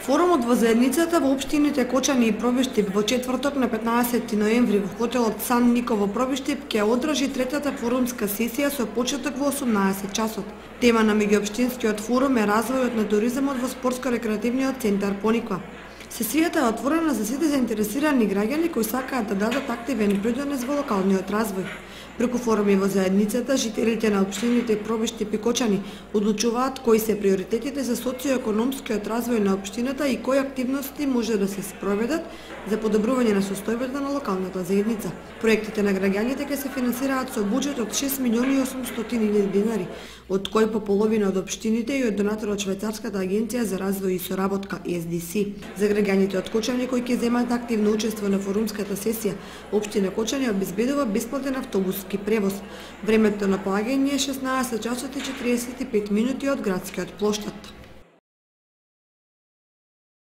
Форумот во заедницата во општините Кочани и Пробиштип во четврток на 15 ноември во хотелот Сан Нико во Пробиштип ќе одржи третата форумска сесија со почеток во 18 часот. Тема на меѓуопштинскиот форум е развојот на туризмот во спортско-рекреативниот центар Пониква. Сесијата е отворена за сите заинтересирани граѓани кои сакаат да дадат активен придонес во локалниот развој. Преку форуми во заедницата, жителите на општините Пробишти Пикочани одлучуваат кои се приоритетите за социоекономскиот развој на општината и кои активности може да се спроведат за подобрување на состојбата на локалната заедница. Проектите на граѓаните ќе се финансираат со буџет од 6 милиони 800 000 динари, од кои по половина од општините и од донаторот Швајцарската агенција за развој и соработка SDC. За граѓаните од Кочани кои ќе земат активно учество на форумската сесија, општина Кочани обезбедува бесплатен автобуски превоз. Времето на полагање е 16 часот и 45 минути од градскиот плоштад.